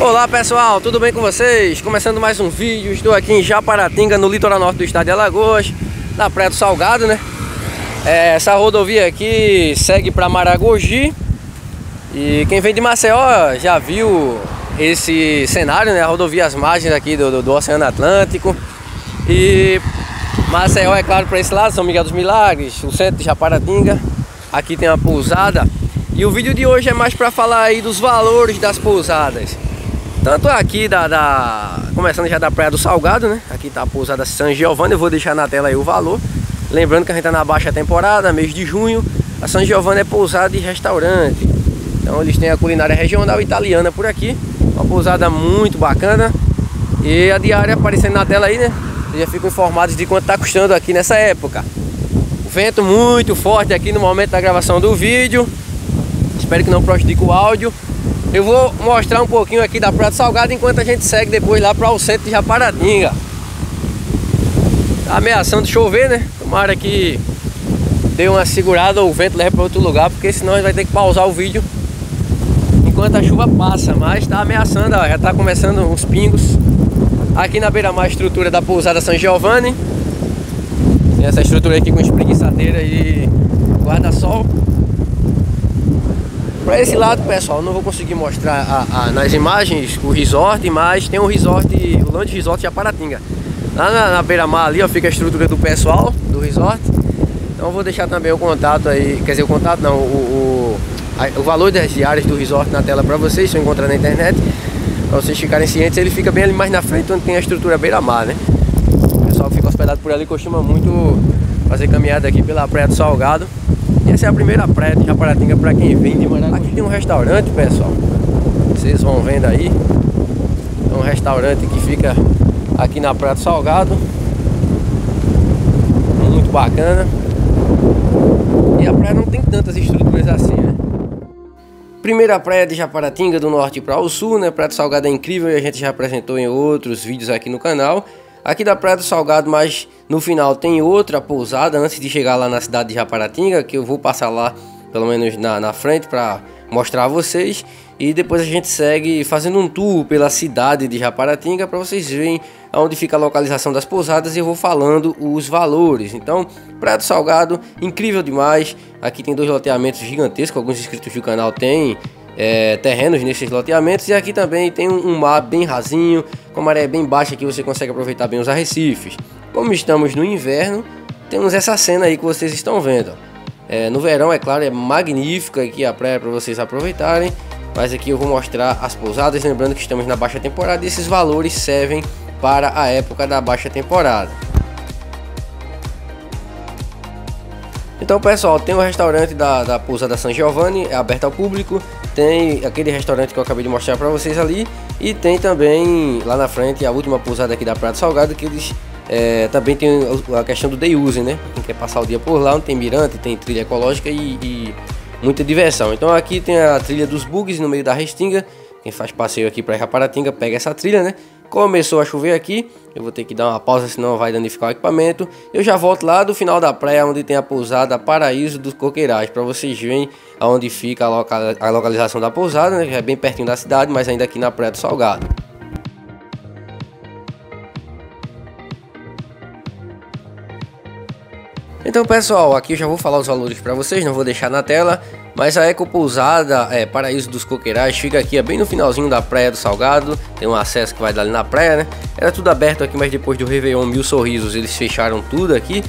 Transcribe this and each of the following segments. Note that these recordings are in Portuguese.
Olá pessoal, tudo bem com vocês? Começando mais um vídeo, estou aqui em Japaratinga, no litoral norte do estado de Alagoas, na Praia do Salgado, né? É, essa rodovia aqui segue para Maragogi e quem vem de Maceió já viu esse cenário, né? A rodovia às margens aqui do, do, do Oceano Atlântico e Maceió é claro para esse lado, São Miguel dos Milagres, o centro de Japaratinga, aqui tem uma pousada e o vídeo de hoje é mais para falar aí dos valores das pousadas. Tanto aqui da, da, Começando já da Praia do Salgado, né? Aqui tá a pousada San Giovanni, eu vou deixar na tela aí o valor. Lembrando que a gente tá na baixa temporada, mês de junho. A San Giovanni é pousada e restaurante. Então eles têm a culinária regional italiana por aqui. Uma pousada muito bacana. E a diária aparecendo na tela aí, né? Vocês já ficam informados de quanto tá custando aqui nessa época. O vento muito forte aqui no momento da gravação do vídeo. Espero que não prejudique o áudio. Eu vou mostrar um pouquinho aqui da Praia do Salgado enquanto a gente segue depois lá para o centro de Japaratinga. Tá ameaçando chover, né? Tomara que dê uma segurada ou o vento leve para outro lugar, porque senão a gente vai ter que pausar o vídeo enquanto a chuva passa. Mas tá ameaçando, ó, já tá começando uns pingos. Aqui na beira-mar, estrutura da pousada San Giovanni. Tem essa estrutura aqui com espreguiçadeira e guarda-sol. Para esse lado, pessoal, não vou conseguir mostrar a, a, nas imagens o resort, mas tem um resort, o Land Resort de Aparatinga. Lá na, na beira-mar ali, ó, fica a estrutura do pessoal do resort. Então vou deixar também o contato aí, quer dizer, o contato não, o, o, o valor das diárias do resort na tela para vocês, se eu encontrar na internet. Para vocês ficarem cientes, ele fica bem ali mais na frente, onde tem a estrutura beira-mar, né? O pessoal que fica hospedado por ali costuma muito fazer caminhada aqui pela Praia do Salgado. Essa é a primeira praia de Japaratinga para quem vem de Manaus. Aqui tem um restaurante, pessoal. Vocês vão vendo aí. É um restaurante que fica aqui na Praia do Salgado. Muito bacana. E a praia não tem tantas estruturas assim, né? Primeira praia de Japaratinga, do norte para o sul, né? Praia do Salgado é incrível e a gente já apresentou em outros vídeos aqui no canal. Aqui da Praia do Salgado, mas no final tem outra pousada antes de chegar lá na cidade de Japaratinga, que eu vou passar lá pelo menos na, na frente para mostrar a vocês. E depois a gente segue fazendo um tour pela cidade de Japaratinga para vocês verem onde fica a localização das pousadas e eu vou falando os valores. Então, Praia do Salgado, incrível demais. Aqui tem dois loteamentos gigantescos, alguns inscritos do canal têm é, terrenos nesses loteamentos e aqui também tem um, mar bem rasinho, com maré bem baixa que você consegue aproveitar bem os arrecifes. Como estamos no inverno, temos essa cena aí que vocês estão vendo. É, no verão, é claro, é magnífica aqui a praia para vocês aproveitarem, mas aqui eu vou mostrar as pousadas, lembrando que estamos na baixa temporada e esses valores servem para a época da baixa temporada. Então pessoal, tem o restaurante da, da pousada San Giovanni, é aberto ao público tem aquele restaurante que eu acabei de mostrar para vocês ali e tem também lá na frente a última pousada aqui da Praia do Salgado que eles é, também tem a questão do day use, né? Quem quer passar o dia por lá, tem mirante, tem trilha ecológica e, e muita diversão. Então aqui tem a trilha dos bugs no meio da Restinga. Quem faz passeio aqui para Japaratinga pega essa trilha, né? Começou a chover aqui, eu vou ter que dar uma pausa, senão vai danificar o equipamento. Eu já volto lá do final da praia, onde tem a pousada Paraíso dos Coqueirais, para vocês verem aonde fica a, local, a localização da pousada, né, é bem pertinho da cidade, mas ainda aqui na Praia do Salgado. Então pessoal, aqui eu já vou falar os valores para vocês, não vou deixar na tela Mas a Eco Pousada, é, Paraíso dos Coqueirais, fica aqui é bem no finalzinho da Praia do Salgado Tem um acesso que vai dar ali na praia, né Era tudo aberto aqui, mas depois do Réveillon Mil Sorrisos eles fecharam tudo aqui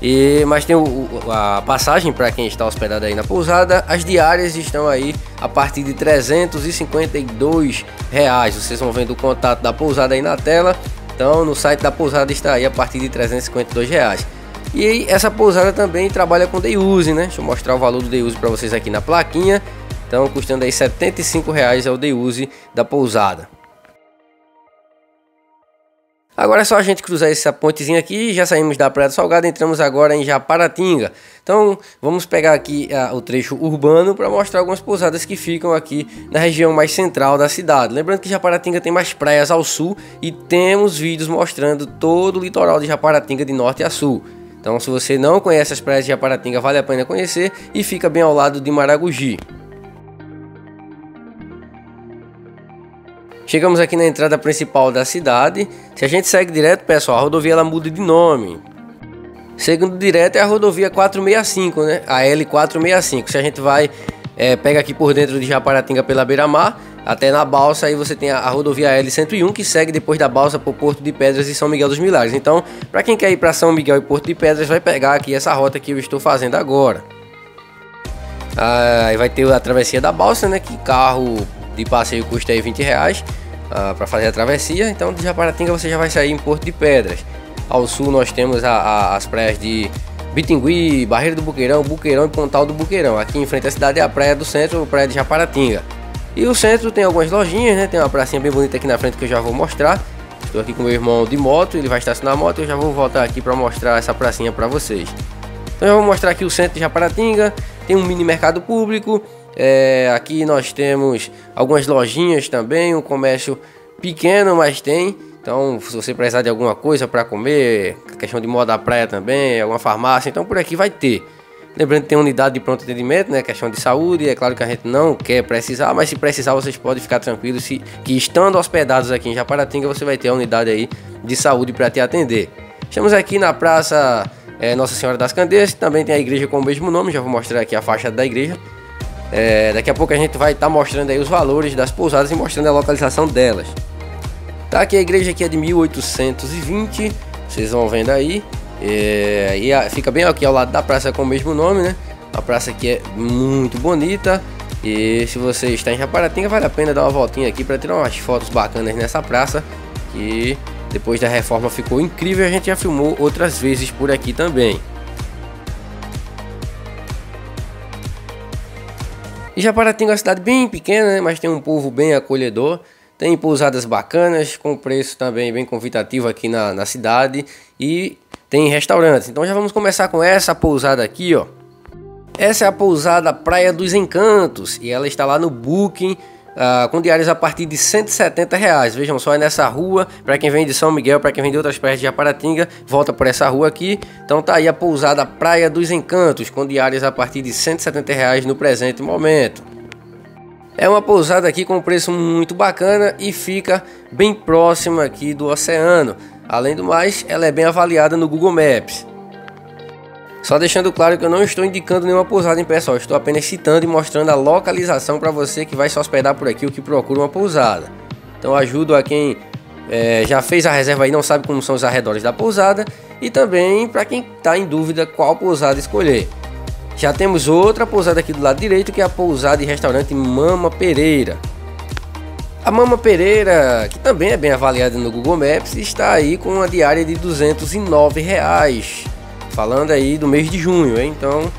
e, mas tem o, a passagem para quem está hospedado aí na pousada. As diárias estão aí a partir de 352 reais. Vocês vão vendo o contato da pousada aí na tela. Então no site da pousada está aí a partir de 352 reais. E essa pousada também trabalha com day use, né? Deixa eu mostrar o valor do day use para vocês aqui na plaquinha. Então custando aí 75 reais é o day use da pousada. Agora é só a gente cruzar essa pontezinha aqui, já saímos da Praia do Salgado, entramos agora em Japaratinga. Então vamos pegar aqui uh, o trecho urbano para mostrar algumas pousadas que ficam aqui na região mais central da cidade. Lembrando que Japaratinga tem mais praias ao sul e temos vídeos mostrando todo o litoral de Japaratinga de norte a sul. Então se você não conhece as praias de Japaratinga, vale a pena conhecer e fica bem ao lado de Maragogi. Chegamos aqui na entrada principal da cidade. Se a gente segue direto, pessoal, a rodovia ela muda de nome. Segundo direto é a rodovia 465, né? A L465. Se a gente vai, é, pega aqui por dentro de Japaratinga pela beira-mar, até na balsa, aí você tem a, rodovia L101 que segue depois da balsa o Porto de Pedras e São Miguel dos Milagres. Então, para quem quer ir para São Miguel e Porto de Pedras, vai pegar aqui essa rota que eu estou fazendo agora. Aí vai ter a travessia da balsa, né? Que carro de passeio custa aí 20 reais ah, para fazer a travessia. Então, de Japaratinga você já vai sair em Porto de Pedras. Ao sul nós temos a, a, as praias de Bitingui, Barreira do Buqueirão, Buqueirão e Pontal do Buqueirão. Aqui em frente à cidade é a praia do centro, a praia de Japaratinga. E o centro tem algumas lojinhas, né? Tem uma pracinha bem bonita aqui na frente que eu já vou mostrar. Estou aqui com meu irmão de moto, ele vai estacionar a moto e eu já vou voltar aqui para mostrar essa pracinha para vocês. Então eu vou mostrar aqui o centro de Japaratinga, tem um mini mercado público, é, aqui nós temos algumas lojinhas também, um comércio pequeno, mas tem. Então, se você precisar de alguma coisa para comer, questão de moda da praia também, alguma farmácia, então por aqui vai ter. Lembrando que tem unidade de pronto atendimento, né? Questão de saúde, é claro que a gente não quer precisar, mas se precisar vocês podem ficar tranquilos se, que estando hospedados aqui em Japaratinga, você vai ter a unidade aí de saúde para te atender. Estamos aqui na Praça é, Nossa Senhora das Candeias, também tem a igreja com o mesmo nome, já vou mostrar aqui a faixa da igreja. É, daqui a pouco a gente vai estar tá mostrando aí os valores das pousadas e mostrando a localização delas. Tá aqui a igreja aqui é de 1820, vocês vão vendo aí. É, e a, fica bem aqui ao lado da praça com o mesmo nome, né? A praça aqui é muito bonita. E se você está em Japaratinga, vale a pena dar uma voltinha aqui para tirar umas fotos bacanas nessa praça. Que depois da reforma ficou incrível. A gente já filmou outras vezes por aqui também. E Japaratinga é uma cidade bem pequena, né? mas tem um povo bem acolhedor. Tem pousadas bacanas, com preço também bem convidativo aqui na, na cidade. E tem restaurantes. Então já vamos começar com essa pousada aqui, ó. Essa é a pousada Praia dos Encantos. E ela está lá no Booking. Uh, com diários a partir de 170 reais. Vejam só, é nessa rua. Para quem vem de São Miguel, para quem vem de outras praias de Japaratinga, volta por essa rua aqui. Então tá aí a pousada Praia dos Encantos, com diários a partir de 170 reais no presente momento. É uma pousada aqui com um preço muito bacana e fica bem próxima aqui do oceano. Além do mais, ela é bem avaliada no Google Maps. Só deixando claro que eu não estou indicando nenhuma pousada em pessoal, estou apenas citando e mostrando a localização para você que vai se hospedar por aqui ou que procura uma pousada. Então ajudo a quem é, já fez a reserva e não sabe como são os arredores da pousada e também para quem está em dúvida qual pousada escolher. Já temos outra pousada aqui do lado direito, que é a pousada e restaurante Mama Pereira. A Mama Pereira, que também é bem avaliada no Google Maps, está aí com uma diária de 209 reais. Falando aí do mês de junho, hein? então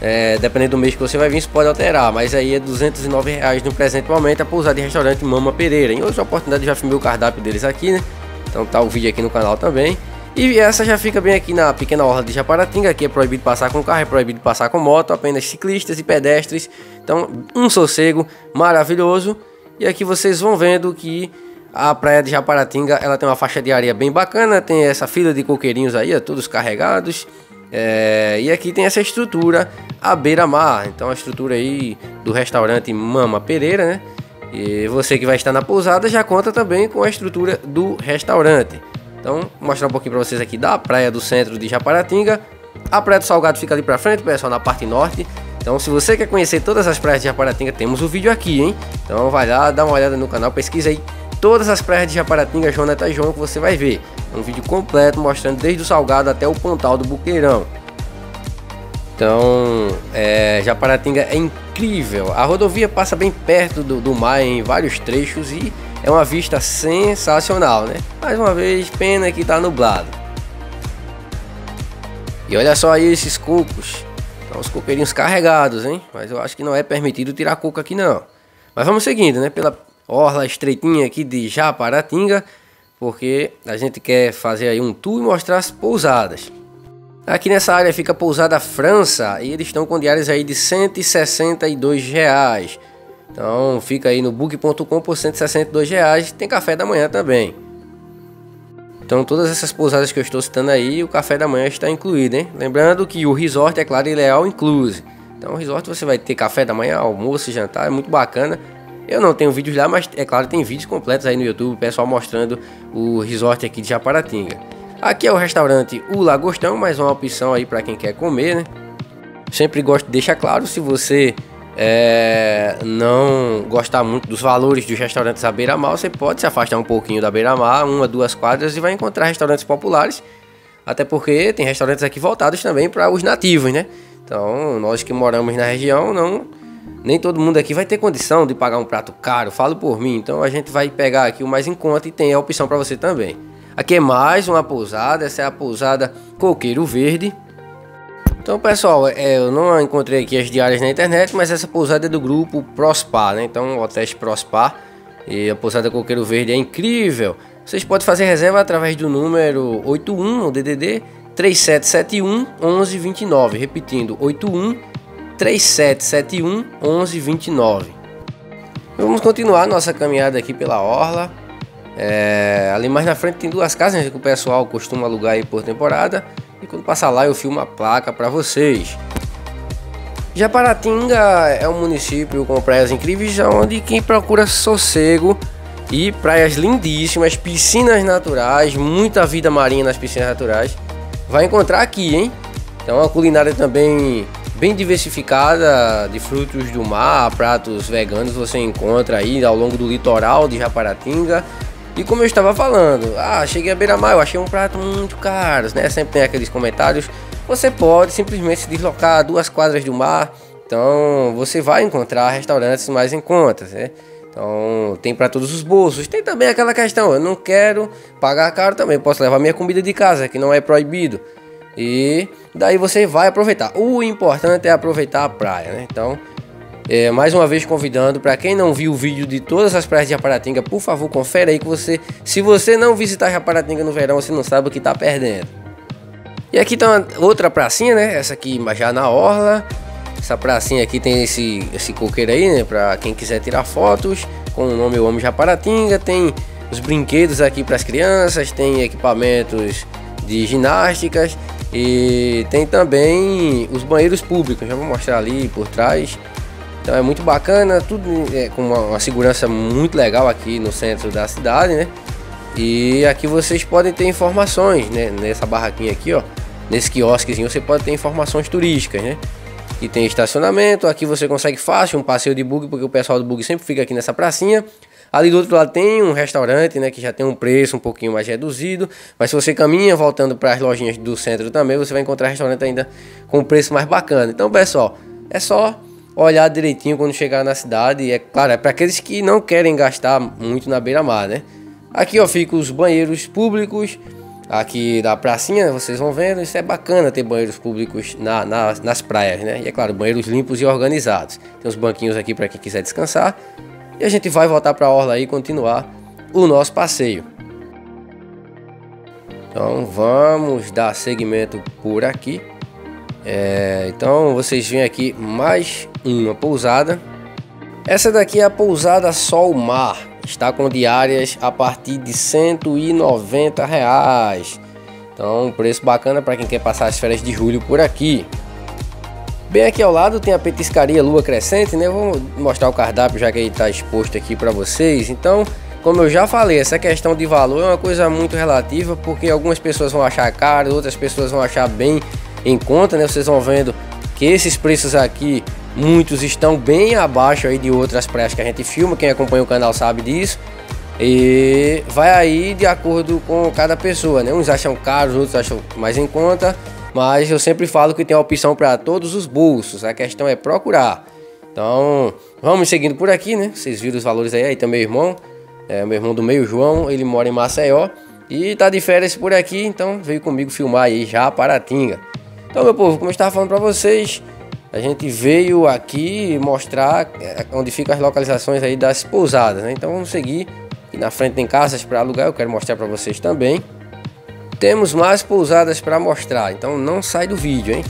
é, dependendo do mês que você vai vir, isso pode alterar, mas aí é 209 reais no presente momento a pousada e restaurante Mama Pereira. Em outra oportunidade já filmei o cardápio deles aqui, né? Então tá o vídeo aqui no canal também. E essa já fica bem aqui na pequena orla de Japaratinga, aqui é proibido passar com carro, é proibido passar com moto, apenas ciclistas e pedestres. Então, um sossego maravilhoso. E aqui vocês vão vendo que a praia de Japaratinga, ela tem uma faixa de areia bem bacana, tem essa fila de coqueirinhos aí, todos carregados. É, e aqui tem essa estrutura à beira-mar, então a estrutura aí do restaurante Mama Pereira, né? E você que vai estar na pousada já conta também com a estrutura do restaurante. Então, vou mostrar um pouquinho para vocês aqui da praia do centro de Japaratinga. A praia do Salgado fica ali para frente, pessoal, na parte norte. Então, se você quer conhecer todas as praias de Japaratinga, temos o vídeo aqui, hein? Então, vai lá, dá uma olhada no canal, pesquisa aí todas as praias de Japaratinga, Jonathan João, que você vai ver. É um vídeo completo mostrando desde o Salgado até o Pontal do Buqueirão. Então, é, Japaratinga é incrível. A rodovia passa bem perto do, do mar em vários trechos e é uma vista sensacional, né? Mais uma vez, pena que tá nublado. E olha só aí esses cocos. Estão os coqueirinhos carregados, hein? Mas eu acho que não é permitido tirar coco aqui não. Mas vamos seguindo, né? Pela orla estreitinha aqui de Japaratinga. Porque a gente quer fazer aí um tour e mostrar as pousadas. Aqui nessa área fica a pousada França e eles estão com diárias aí de 162 reais. Então fica aí no book.com por 162 reais. Tem café da manhã também. Então todas essas pousadas que eu estou citando aí, o café da manhã está incluído, hein? Lembrando que o resort, é claro, ele é all inclusive. Então o resort você vai ter café da manhã, almoço, jantar, é muito bacana. Eu não tenho vídeos lá, mas é claro, tem vídeos completos aí no YouTube, pessoal mostrando o resort aqui de Japaratinga. Aqui é o restaurante O Lagostão, mais uma opção aí para quem quer comer, né? Sempre gosto de deixar claro, se você é, não gostar muito dos valores dos restaurantes à beira-mar, você pode se afastar um pouquinho da beira-mar, uma, duas quadras e vai encontrar restaurantes populares. Até porque tem restaurantes aqui voltados também para os nativos, né? Então, nós que moramos na região, não nem todo mundo aqui vai ter condição de pagar um prato caro, falo por mim. Então a gente vai pegar aqui o mais em conta e tem a opção para você também. Aqui é mais uma pousada, essa é a pousada Coqueiro Verde. Então pessoal, é, eu não encontrei aqui as diárias na internet, mas essa pousada é do grupo Prospar, né? Então o Hotel Prospar e a pousada Coqueiro Verde é incrível. Vocês podem fazer reserva através do número 81, o DDD 3771 1129, repetindo 81 3771 1129. Vamos continuar nossa caminhada aqui pela orla. É, ali mais na frente tem duas casas que o pessoal costuma alugar aí por temporada. E quando passar lá eu filmo a placa para vocês. Japaratinga é um município com praias incríveis onde quem procura sossego e praias lindíssimas, piscinas naturais, muita vida marinha nas piscinas naturais, vai encontrar aqui, hein? Então a culinária também bem diversificada de frutos do mar, pratos veganos você encontra aí ao longo do litoral de Japaratinga. E como eu estava falando, ah, cheguei a beira-mar, eu achei um prato muito caro, né? Sempre tem aqueles comentários. Você pode simplesmente se deslocar a duas quadras do mar, então você vai encontrar restaurantes mais em conta, né? Então tem para todos os bolsos. Tem também aquela questão, eu não quero pagar caro também, posso levar minha comida de casa, que não é proibido. E daí você vai aproveitar. O importante é aproveitar a praia, né? Então, é, mais uma vez convidando para quem não viu o vídeo de todas as praias de Japaratinga, por favor, confere aí que você, se você não visitar Japaratinga no verão, você não sabe o que está perdendo. E aqui tá outra pracinha, né? Essa aqui já na orla. Essa pracinha aqui tem esse, esse coqueiro aí, né? Para quem quiser tirar fotos com o nome Eu Amo Japaratinga. Tem os brinquedos aqui para as crianças, tem equipamentos de ginásticas e tem também os banheiros públicos, já vou mostrar ali por trás. Então é muito bacana, tudo é, com uma, uma, segurança muito legal aqui no centro da cidade, né? E aqui vocês podem ter informações, né? Nessa barraquinha aqui, ó, nesse quiosquezinho você pode ter informações turísticas, né? Que tem estacionamento, aqui você consegue fácil um passeio de bug, porque o pessoal do bug sempre fica aqui nessa pracinha. Ali do outro lado tem um restaurante, né, que já tem um preço um pouquinho mais reduzido, mas se você caminha voltando para as lojinhas do centro também, você vai encontrar restaurante ainda com um preço mais bacana. Então, pessoal, é só olhar direitinho quando chegar na cidade, é claro, é para aqueles que não querem gastar muito na beira-mar, né? Aqui, ó, ficam os banheiros públicos, aqui da pracinha, vocês vão vendo, isso é bacana ter banheiros públicos na, na, nas praias, né? E é claro, banheiros limpos e organizados. Tem uns banquinhos aqui para quem quiser descansar. E a gente vai voltar para a orla aí e continuar o nosso passeio. Então vamos dar seguimento por aqui. É, então vocês veem aqui mais uma pousada. Essa daqui é a pousada Sol Mar. Está com diárias a partir de 190 reais. Então, um preço bacana para quem quer passar as férias de julho por aqui. Bem aqui ao lado tem a petiscaria Lua Crescente, né? Vou mostrar o cardápio já que ele está exposto aqui para vocês. Então, como eu já falei, essa questão de valor é uma coisa muito relativa, porque algumas pessoas vão achar caro, outras pessoas vão achar bem em conta, né? Vocês vão vendo que esses preços aqui, muitos estão bem abaixo aí de outras praias que a gente filma, quem acompanha o canal sabe disso. E vai aí de acordo com cada pessoa, né? Uns acham caros, outros acham mais em conta. Mas eu sempre falo que tem opção para todos os bolsos. A questão é procurar. Então, vamos seguindo por aqui, né? Vocês viram os valores aí. Aí tem meu irmão, é, meu irmão do meio, João. Ele mora em Maceió e tá de férias por aqui. Então, veio comigo filmar aí já para Tinga. Então, meu povo, como eu estava falando para vocês, a gente veio aqui mostrar é, onde ficam as localizações aí das pousadas, né? Então, vamos seguir. Aqui na frente tem casas para alugar. Eu quero mostrar para vocês também. Temos mais pousadas para mostrar, então não sai do vídeo, hein?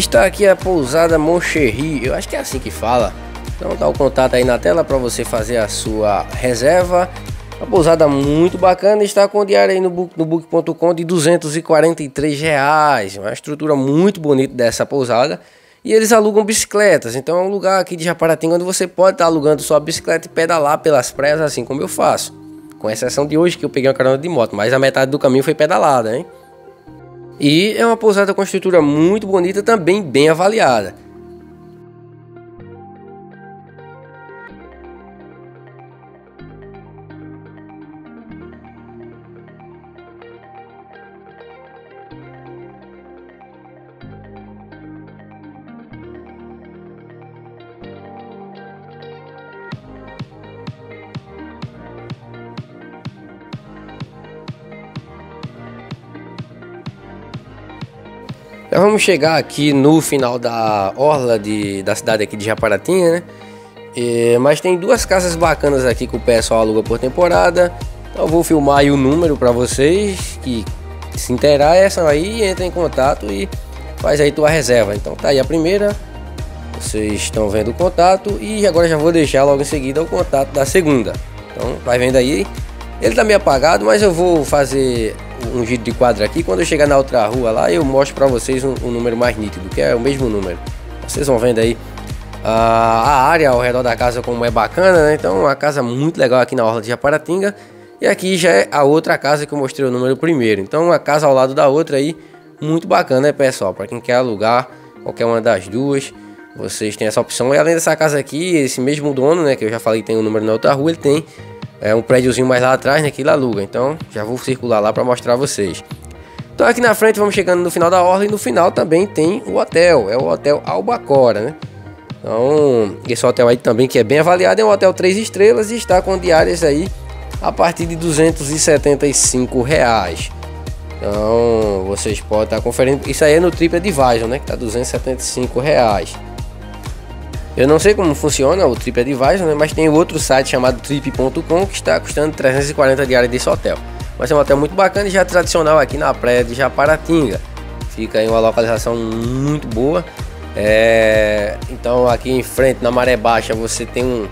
Está aqui a pousada Moncherry, eu acho que é assim que fala. Então dá o contato aí na tela para você fazer a sua reserva. Uma pousada muito bacana, está com diário aí no book, book.com de 243 reais. Uma estrutura muito bonita dessa pousada. E eles alugam bicicletas, então é um lugar aqui de Japaratinga onde você pode estar alugando sua bicicleta e pedalar pelas praias assim como eu faço. Com exceção de hoje que eu peguei uma carona de moto, mas a metade do caminho foi pedalada, hein? E é uma pousada com estrutura muito bonita, também bem avaliada. Vamos chegar aqui no final da orla de, da cidade aqui de Japaratinga, né? E, mas tem duas casas bacanas aqui que o pessoal aluga por temporada. Então eu vou filmar aí o número para vocês que se interessam aí, entra em contato e faz aí tua reserva. Então tá aí a primeira. Vocês estão vendo o contato e agora já vou deixar logo em seguida o contato da segunda. Então vai vendo aí. Ele tá meio apagado, mas eu vou fazer um giro de quadro aqui. Quando eu chegar na outra rua lá, eu mostro para vocês um, um, número mais nítido, que é o mesmo número. Vocês vão vendo aí a, a área ao redor da casa como é bacana, né? Então, uma casa muito legal aqui na Orla de Japaratinga. E aqui já é a outra casa que eu mostrei o número primeiro. Então, uma casa ao lado da outra aí, muito bacana, né, pessoal? Para quem quer alugar qualquer uma das duas, vocês têm essa opção. E além dessa casa aqui, esse mesmo dono, né, que eu já falei tem o um número na outra rua, ele tem é um prédiozinho mais lá atrás, né, que ele aluga. Então já vou circular lá para mostrar a vocês. Então aqui na frente vamos chegando no final da orla e no final também tem o hotel, é o Hotel Albacora, né? Então, esse hotel aí também que é bem avaliado, é um hotel 3 estrelas e está com diárias aí a partir de 275 reais. Então, vocês podem estar conferindo, isso aí é no TripAdvisor, né, que tá 275 reais. Eu não sei como funciona o TripAdvisor, né? mas tem outro site chamado trip.com que está custando 340 diárias desse hotel. Mas é um hotel muito bacana e já tradicional aqui na praia de Japaratinga. Fica em uma localização muito boa. É... Então aqui em frente, na maré baixa, você tem um,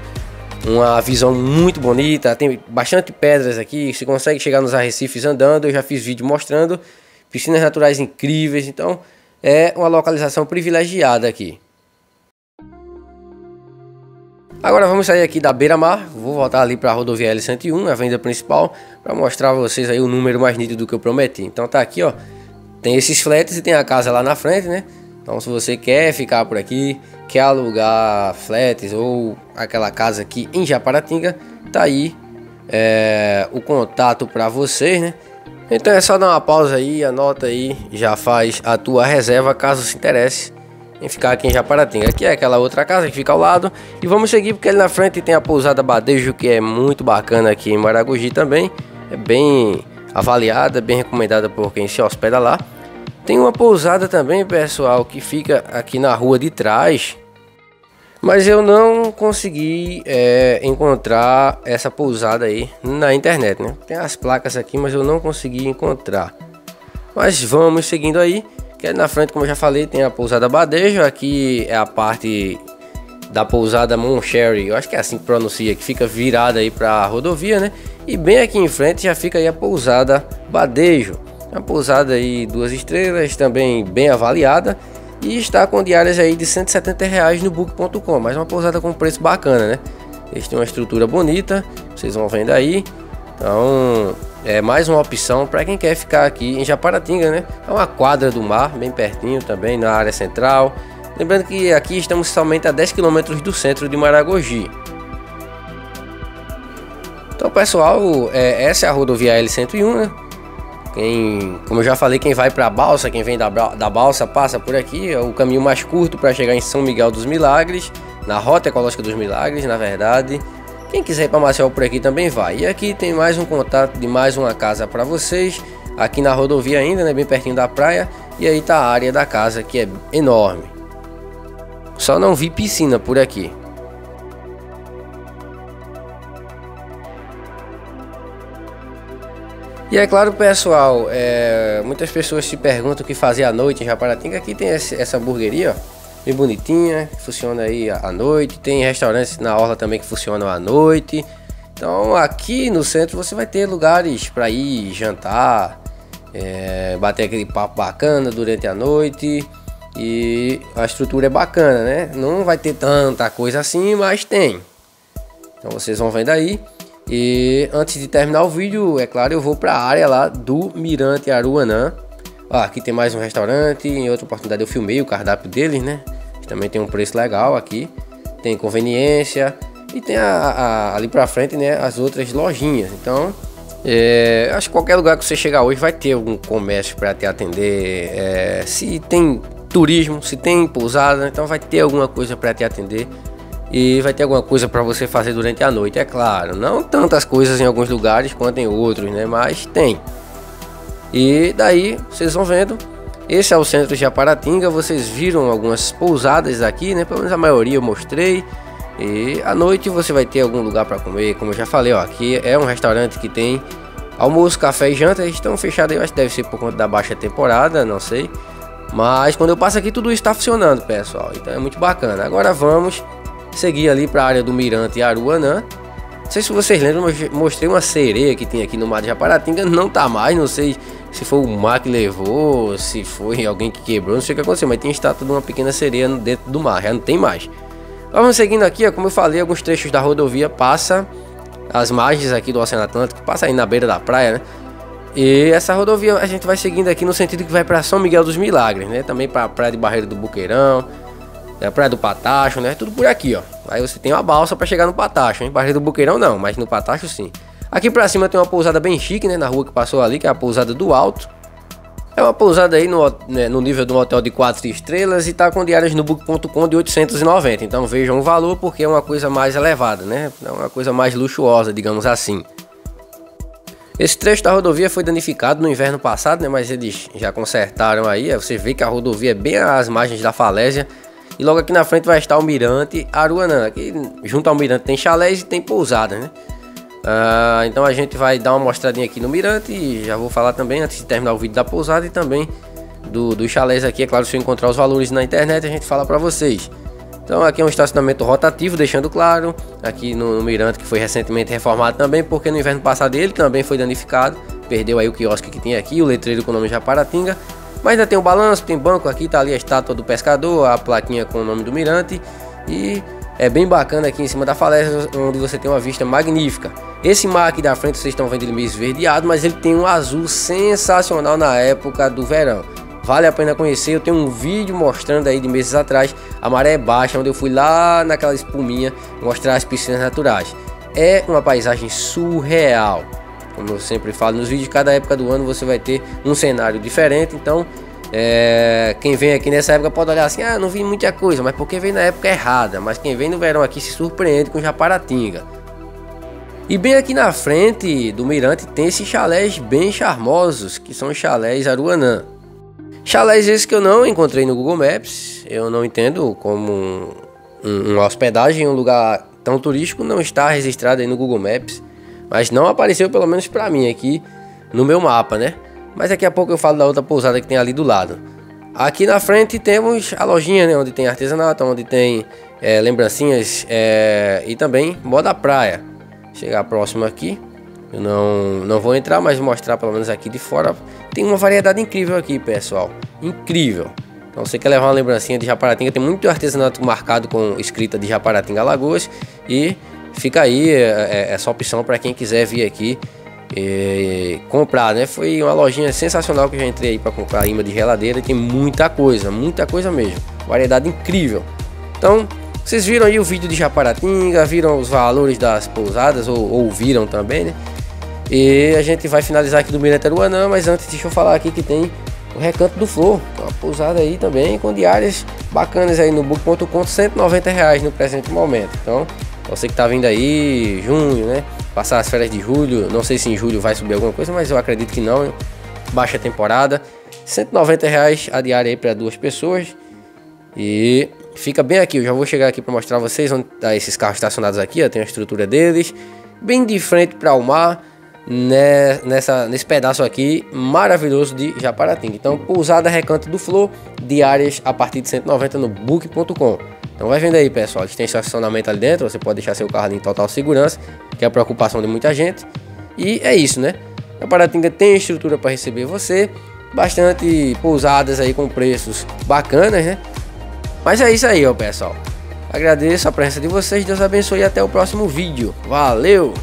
uma visão muito bonita. Tem bastante pedras aqui. Você consegue chegar nos arrecifes andando. Eu já fiz vídeo mostrando. Piscinas naturais incríveis. Então é uma localização privilegiada aqui. Agora vamos sair aqui da beira-mar, vou voltar ali para a rodovia L101, a venda principal, para mostrar a vocês aí o número mais nítido do que eu prometi. Então tá aqui, ó, tem esses flats e tem a casa lá na frente, né? Então se você quer ficar por aqui, quer alugar flats ou aquela casa aqui em Japaratinga, tá aí é, o contato para vocês, né? Então é só dar uma pausa aí, anota aí, já faz a tua reserva caso se interesse em ficar aqui em Japaratinga. Aqui é aquela outra casa que fica ao lado. E vamos seguir porque ali na frente tem a pousada Badejo, que é muito bacana aqui em Maragogi também. É bem avaliada, bem recomendada por quem se hospeda lá. Tem uma pousada também, pessoal, que fica aqui na rua de trás. Mas eu não consegui é, encontrar essa pousada aí na internet, né? Tem as placas aqui, mas eu não consegui encontrar. Mas vamos seguindo aí. Que na frente, como eu já falei, tem a pousada Badejo. Aqui é a parte da pousada Moncherry, eu acho que é assim que pronuncia, que fica virada aí para a rodovia, né? E bem aqui em frente já fica aí a pousada Badejo. Uma pousada aí duas estrelas, também bem avaliada e está com diárias aí de 170 reais no book.com, mas uma pousada com preço bacana, né? Eles têm uma estrutura bonita, vocês vão vendo aí. Então, é mais uma opção para quem quer ficar aqui em Japaratinga, né? É uma quadra do mar, bem pertinho também, na área central. Lembrando que aqui estamos somente a 10 km do centro de Maragogi. Então, pessoal, é, essa é a rodovia L101, né? Quem, como eu já falei, quem vai para a Balsa, quem vem da, da Balsa passa por aqui. É o caminho mais curto para chegar em São Miguel dos Milagres, na Rota Ecológica dos Milagres, na verdade. Quem quiser ir para Maceió por aqui também vai. E aqui tem mais um contato de mais uma casa para vocês. Aqui na rodovia ainda, né, bem pertinho da praia. E aí tá a área da casa que é enorme. Só não vi piscina por aqui. E é claro, pessoal, é, muitas pessoas se perguntam o que fazer à noite em Japaratinga. Aqui tem esse, essa hamburgueria, ó, bem bonitinha, funciona aí à noite. Tem restaurantes na orla também que funcionam à noite. Então aqui no centro você vai ter lugares para ir jantar, é, bater aquele papo bacana durante a noite. E a estrutura é bacana, né? Não vai ter tanta coisa assim, mas tem. Então vocês vão vendo aí. E antes de terminar o vídeo, é claro, eu vou para a área lá do Mirante Aruanã. Ah, aqui tem mais um restaurante. Em outra oportunidade eu filmei o cardápio deles, né? Também tem um preço legal aqui. Tem conveniência. E tem a, a, ali pra frente, né? As outras lojinhas. Então, é, acho que qualquer lugar que você chegar hoje vai ter algum comércio para te atender. É, se tem turismo, se tem pousada, então vai ter alguma coisa para te atender e vai ter alguma coisa para você fazer durante a noite, é claro. Não tantas coisas em alguns lugares quanto em outros, né? Mas tem. E daí vocês vão vendo. Esse é o centro de Aparatinga. Vocês viram algumas pousadas aqui, né? Pelo menos a maioria eu mostrei. E à noite você vai ter algum lugar para comer, como eu já falei, ó, aqui é um restaurante que tem almoço, café e janta, eles estão fechados, eu acho que deve ser por conta da baixa temporada, não sei. Mas quando eu passo aqui tudo está funcionando, pessoal. Então é muito bacana. Agora vamos seguir ali para a área do Mirante Aruanã. Não sei se vocês lembram, eu mostrei uma sereia que tem aqui no mar de Japaratinga, não tá mais, não sei se foi o mar que levou, se foi alguém que quebrou, não sei o que aconteceu, mas tem estátua de uma pequena sereia dentro do mar, já não tem mais. Vamos seguindo aqui, ó, como eu falei, alguns trechos da rodovia passa as margens aqui do Oceano Atlântico, passa aí na beira da praia, né? E essa rodovia a gente vai seguindo aqui no sentido que vai para São Miguel dos Milagres, né? Também para a Praia de Barreira do Buqueirão, a né? Praia do Patacho, né? Tudo por aqui, ó. Aí você tem uma balsa para chegar no Patacho, hein? Barreira do Buqueirão não, mas no Patacho sim. Aqui para cima tem uma pousada bem chique, né? Na rua que passou ali, que é a pousada do Alto. É uma pousada aí no, né, no nível de um hotel de 4 estrelas e tá com diárias no book.com de 890. Então vejam o valor porque é uma coisa mais elevada, né? É uma coisa mais luxuosa, digamos assim. Esse trecho da rodovia foi danificado no inverno passado, né? Mas eles já consertaram aí. Você vê que a rodovia é bem às margens da falésia. E logo aqui na frente vai estar o Mirante Aruanã. Aqui junto ao Mirante tem chalés e tem pousada, né? Uh, então a gente vai dar uma mostradinha aqui no Mirante e já vou falar também antes de terminar o vídeo da pousada e também do, do chalés aqui. É claro, se eu encontrar os valores na internet a gente fala para vocês. Então aqui é um estacionamento rotativo, deixando claro, aqui no, no, Mirante que foi recentemente reformado também, porque no inverno passado ele também foi danificado, perdeu aí o quiosque que tem aqui, o letreiro com o nome Japaratinga, mas ainda tem o balanço, tem banco aqui, tá ali a estátua do pescador, a plaquinha com o nome do Mirante e é bem bacana aqui em cima da falésia, onde você tem uma vista magnífica. Esse mar aqui da frente, vocês estão vendo ele meio esverdeado, mas ele tem um azul sensacional na época do verão. Vale a pena conhecer, eu tenho um vídeo mostrando aí de meses atrás a maré baixa, onde eu fui lá naquela espuminha mostrar as piscinas naturais. É uma paisagem surreal. Como eu sempre falo nos vídeos, cada época do ano você vai ter um cenário diferente, então é, quem vem aqui nessa época pode olhar assim, ah, não vi muita coisa, mas porque vem na época errada. Mas quem vem no verão aqui se surpreende com Japaratinga. E bem aqui na frente do mirante tem esses chalés bem charmosos, que são chalés Aruanã. Chalés esses que eu não encontrei no Google Maps, eu não entendo como um, um, uma hospedagem em um lugar tão turístico não está registrado aí no Google Maps. Mas não apareceu pelo menos para mim aqui no meu mapa, né? Mas daqui a pouco eu falo da outra pousada que tem ali do lado. Aqui na frente temos a lojinha, né, onde tem artesanato, onde tem é, lembrancinhas é, e também moda praia. Chegar próximo aqui, eu não, não vou entrar, mas mostrar pelo menos aqui de fora. Tem uma variedade incrível aqui, pessoal. Incrível. Então você quer levar uma lembrancinha de Japaratinga, tem muito artesanato marcado com escrita de Japaratinga Alagoas. E fica aí é, é, essa opção para quem quiser vir aqui e comprar, né? Foi uma lojinha sensacional que eu já entrei aí para comprar imã de geladeira. Tem muita coisa, muita coisa mesmo. Variedade incrível. Então, vocês viram aí o vídeo de Japaratinga, viram os valores das pousadas, ou ouviram também, né? E a gente vai finalizar aqui do Mirataruanã, mas antes deixa eu falar aqui que tem o Recanto do Flor, é uma pousada aí também com diárias bacanas aí no book.com, 190 reais no presente momento. Então, você que tá vindo aí, junho, né? Passar as férias de julho, não sei se em julho vai subir alguma coisa, mas eu acredito que não. Baixa temporada, 190 reais a diária aí para duas pessoas. E fica bem aqui, eu já vou chegar aqui para mostrar vocês onde tá esses carros estacionados aqui, ó, tem a estrutura deles, bem de frente para o mar. Nessa, nesse pedaço aqui maravilhoso de Japaratinga. Então, pousada Recanto do Flor, diárias a partir de 190 no book.com. Então vai vendo aí, pessoal, que tem estacionamento ali dentro, você pode deixar seu carro em total segurança, que é a preocupação de muita gente. E é isso, né? A Paratinga tem estrutura para receber você, bastante pousadas aí com preços bacanas, né? Mas é isso aí, ó, pessoal. Agradeço a presença de vocês, Deus abençoe e até o próximo vídeo. Valeu!